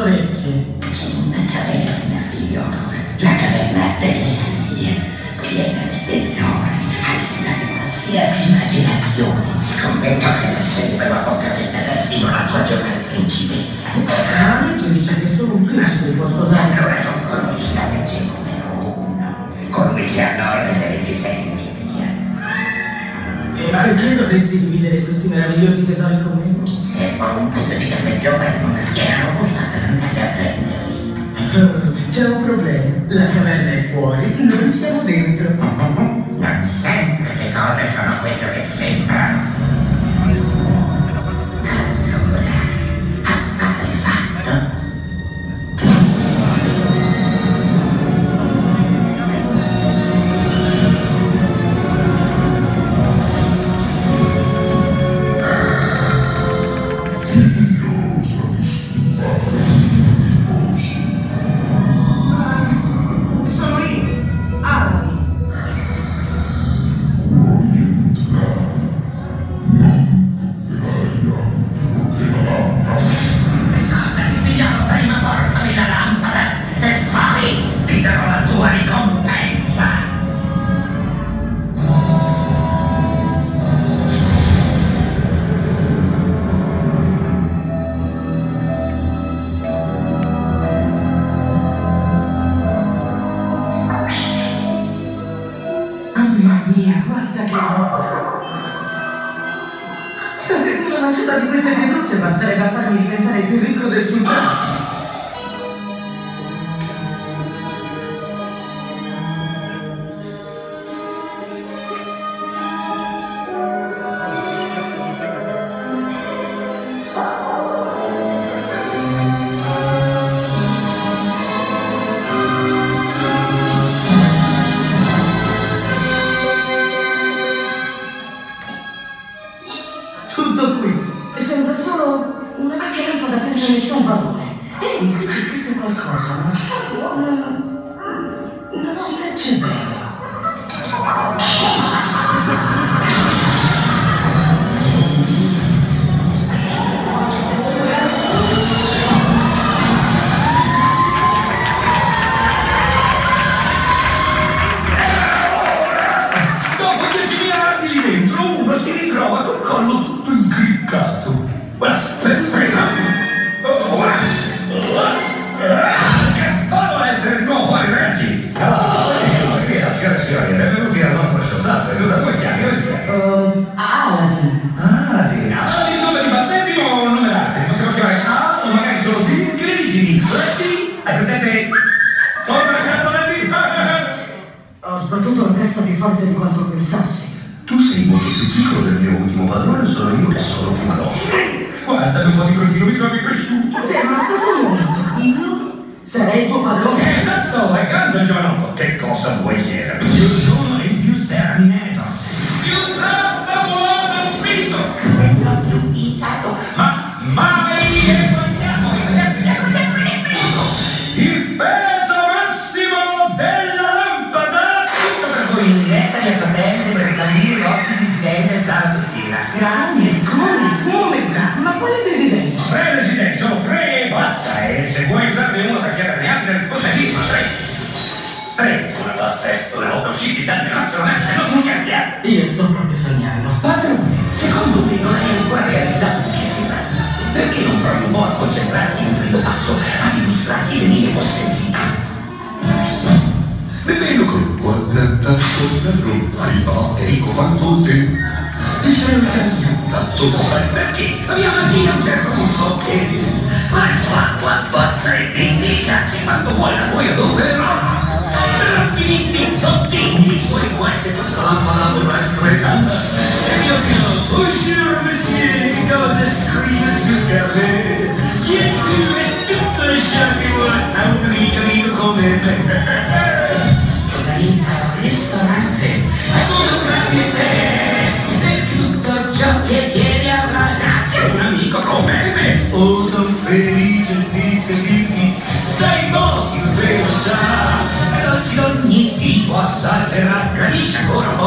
orecchie. C'è una caverna, figliolo, la caverna delle meraviglie, piena di tesori, agita di qualsiasi immaginazione. Scommetto che lascerebbero a bocca aperta perfino la tua giovane principessa. Ma la legge dice che solo un principe può sposare. Allora non conosci la legge numero uno, colui che ha l'ordine delle leggi semplici. E perché dovresti dividere questi meravigliosi tesori con me? Servono un paio di gambe giovani con una schiena robusta cose sono quello guarda che roba! Una manciata di queste pietruzze basterebbe a farmi diventare più ricco del sultano. Wow. Mio ultimo padrone, sono io che sono più grosso. Guarda un po' di profilo, mi trovi cresciuto. Ferma, aspetta un momento. Io sarei il tuo padrone. Esatto, è grande il giovanotto. Che cosa vuoi chiedere? Io sto proprio sognando. Padrone, secondo me non hai ancora realizzato di che si tratta. Perché non provi un po' a concentrarti in un primo passo, a dimostrarti le mie possibilità? Nemmeno con guardata con la arriva Enrico Van Goten. Diceva che tanto sai Perché la mia magia un certo non so che, ma è sua tua forza e mitica che quando vuoi la puoi adoperare. Saranno finiti tutti, poi può essere questa lampada dovrà stregata. E io dirò, bonjour monsieur, che cosa scrive sul carré? Chi è più è tutto ciò che vuole a un ricco amico come me. Tornarina al ristorante, è come será Ganesha Goro.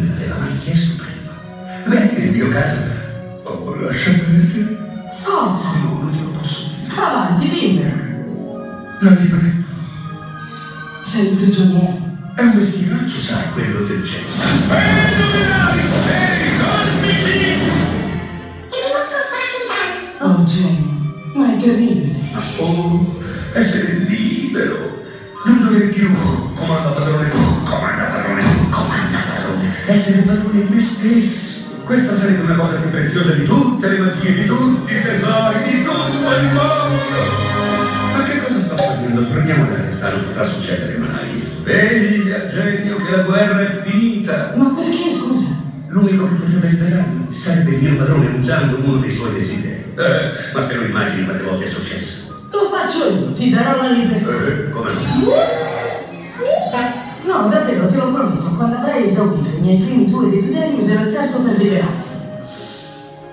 Me l'aveva mai chiesto prima. Beh, nel mio caso, oh, lascia perdere. Forza! No, non te lo posso dire. Avanti, dimmi! La libertà Sei un prigioniero. è un mestieraccio, sai, quello del cielo. Fenomenali poteri cosmici! Oh, Jenny, ma è terribile. Oh, essere Padrone di me stesso. Questa sarebbe una cosa più preziosa di tutte le magie, di tutti i tesori, di tutto il mondo. Ma che cosa sto sognando? Torniamo alla realtà, non potrà succedere mai. Svegli al genio che la guerra è finita. Ma perché, scusa? L'unico che potrebbe liberarmi sarebbe il mio padrone usando uno dei suoi desideri. Eh, ma te lo immagini quante volte è successo? Lo faccio io, ti darò la libertà. Eh, come no? No, davvero, te lo prometto, quando avrai esaudito i miei primi due desideri userò il terzo per liberarti.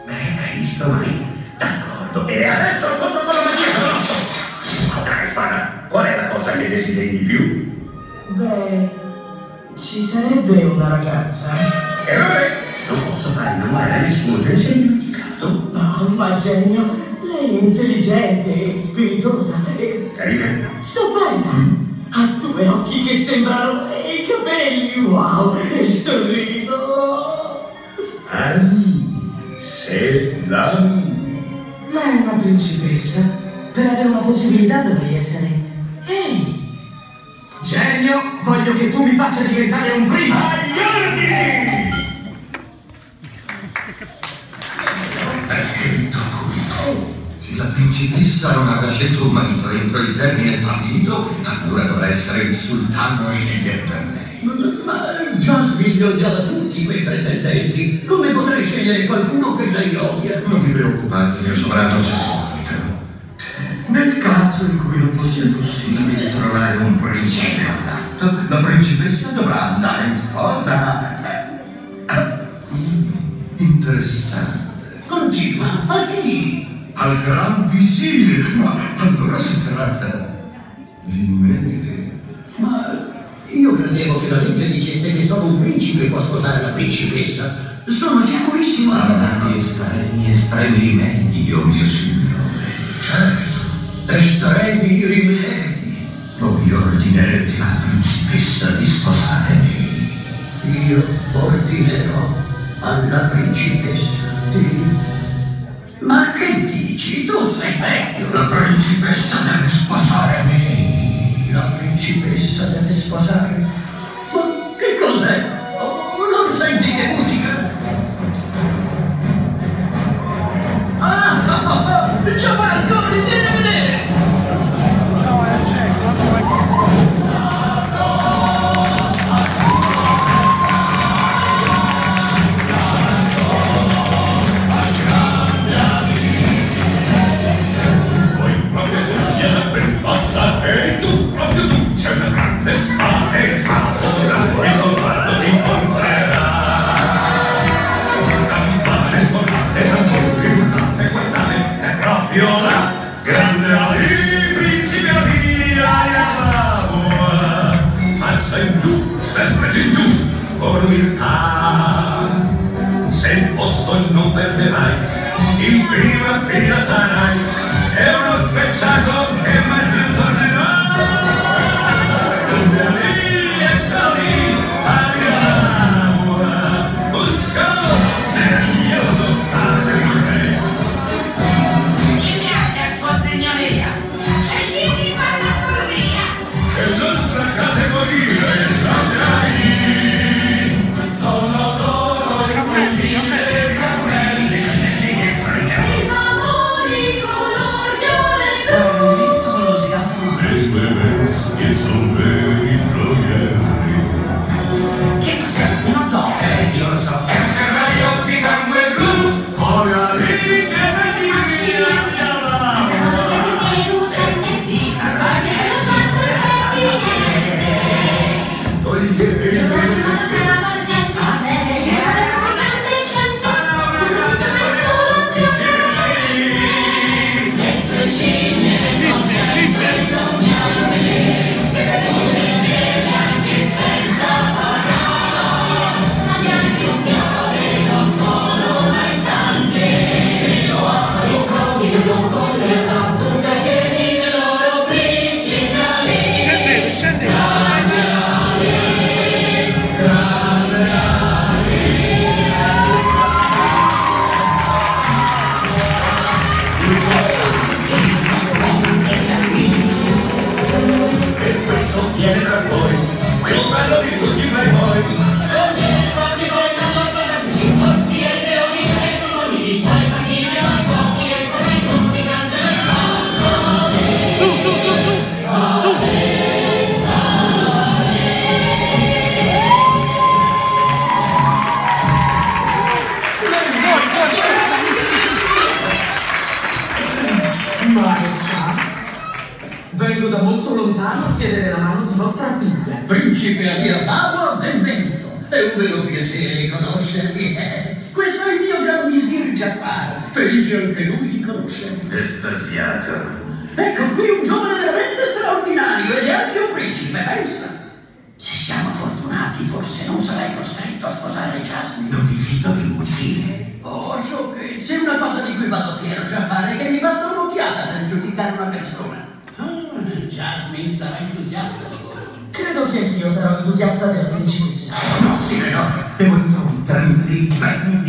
Beh, hai visto mai? D'accordo. E adesso sotto la magia! Oh, dai, spada, qual è la cosa che desideri di più? Beh, ci sarebbe una ragazza. Errore! Non posso fare innamorare a nessuno, te ne sei dimenticato? Oh, ma genio, lei è intelligente, spiritosa e Carina? stupenda. Ha due occhi che sembrano e i capelli, wow, e il sorriso. Anni, se l'anni. Ma è una principessa. Per avere una possibilità dovrei essere... Ehi! Genio, voglio che tu mi faccia diventare un primo! Agli ordini! Se la principessa non avrà scelto un marito entro il termine stabilito, allora dovrà essere il sultano a scegliere per lei. Ma già sviglio già da tutti quei pretendenti. Come potrei scegliere qualcuno che lei odia? Non vi preoccupate, mio sovrano c'è un marito. Nel caso in cui non fosse possibile trovare un principe adatto, la principessa dovrà andare in sposa. Mm, Interessante. Continua, a chi? Al gran visir, ma allora si tratta di me. Ma io credevo che la legge dicesse che solo un principe può sposare la principessa. Sono sicurissimo. Alla gli estremi, estremi rimedi, o mio signore. Certo, estremi rimedi. Voglio ordinare alla principessa di sposare me. Io ordinerò alla principessa dici? Tu sei vecchio. La principessa deve sposare me. La principessa deve sposare. Ma Estasiata. Ecco qui un giovane veramente straordinario ed è anche un principe, pensa. Se siamo fortunati, forse non sarai costretto a sposare Jasmine. Non ti fido di lui, sì. Oh, Shoki, c'è una cosa di cui vado fiero già a fare che mi basta un'occhiata per giudicare una persona. Oh, Jasmine sarà entusiasta di voi. Credo che anch'io sarò entusiasta della principessa. No, sì, no, devo intromettermi. Beh,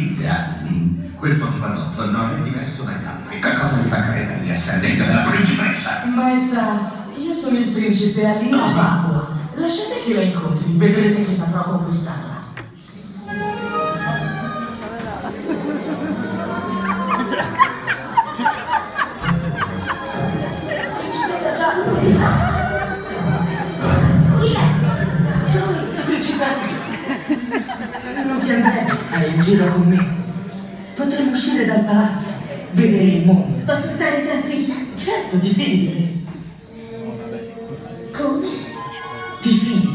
non è diverso dagli altri. Che cosa ti fa credere di essere degno della principessa? Maestà, io sono il principe Alina Papua. Lasciate che la incontri, vedrete che saprò conquistarla. Principessa già lui! Chi è? Sono il principe Alina. Non ti andrebbe a fare in giro con me palazzo, vedere il mondo. Posso stare tranquilla? Certo, ti divini. Come? Ti fidi?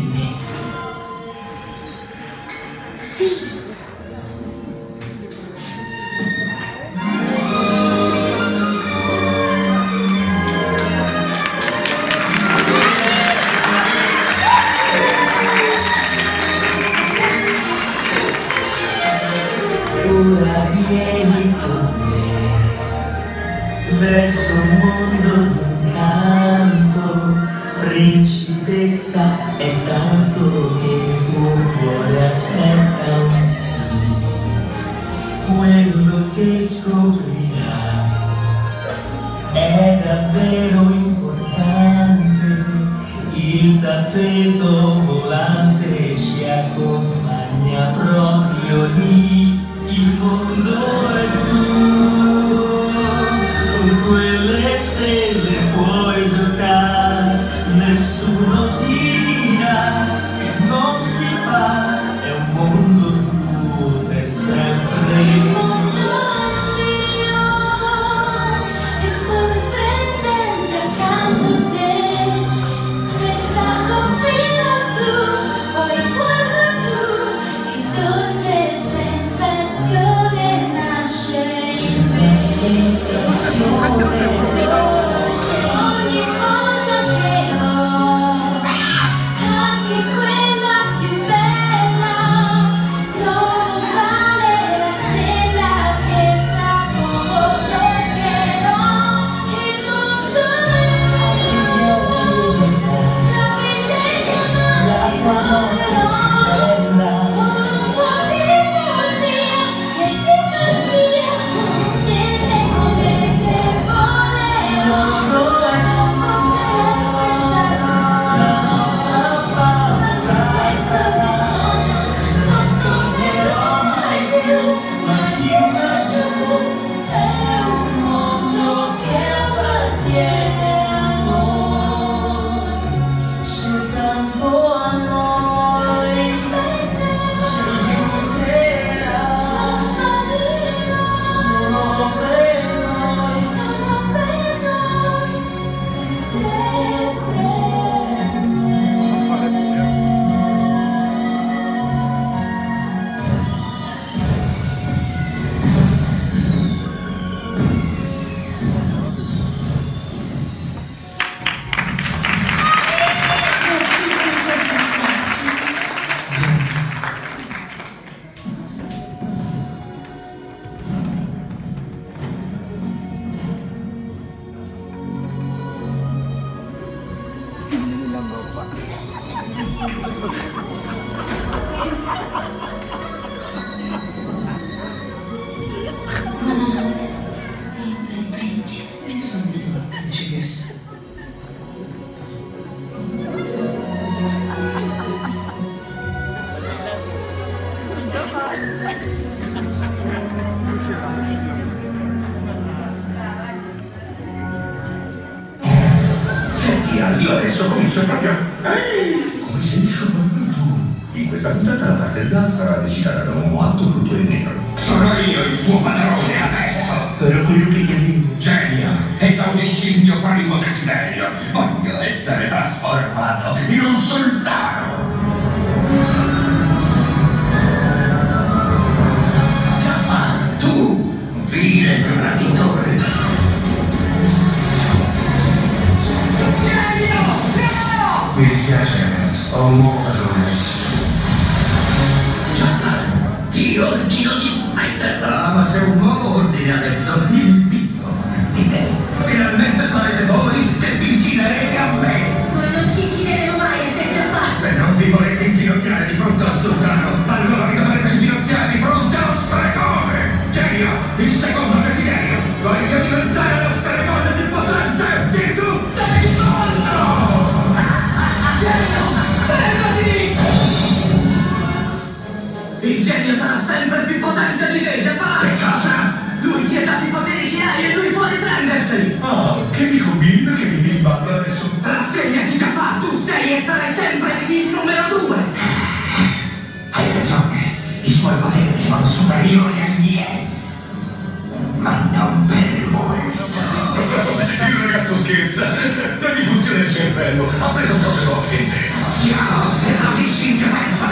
你，一梦中。Comincio proprio... Ehi, come sei sopravvissuto? In questa puntata la dell'A sarà recitata da un uomo alto, brutto e nero. Sono io il tuo padrone adesso! Era quello che Mi dispiace ragazzo, ho un nuovo padrone adesso. Jafar, ti ordino di smetterla. Ah, ma c'è un nuovo ordine adesso, il picco di me. Finalmente sarete voi che vi inchinerete a me. Noi non ci inchineremo mai a te, Jafar. Se non vi volete inginocchiare di fronte al sultano, allora vi dovrete il cervello, ha preso proprio poche in testa. Schiavo, esaudisci il mio terzo desiderio.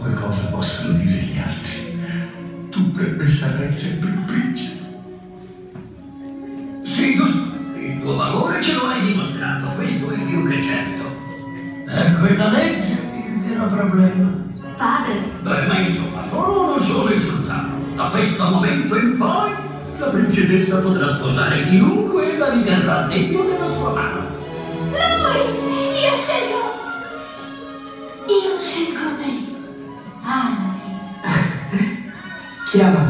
Qualunque cosa possano dire gli altri, tu per me sarai sempre un principe. Sì, giusto. Il tuo valore ce lo hai dimostrato, questo è più che certo. È quella legge il vero problema. Padre, Beh, ma insomma, sono o non sono il sultano? Da questo momento in poi, la principessa potrà sposare chiunque la riterrà degno della sua mano. lui! Io scelgo! Io scelgo Chiamami. Oh,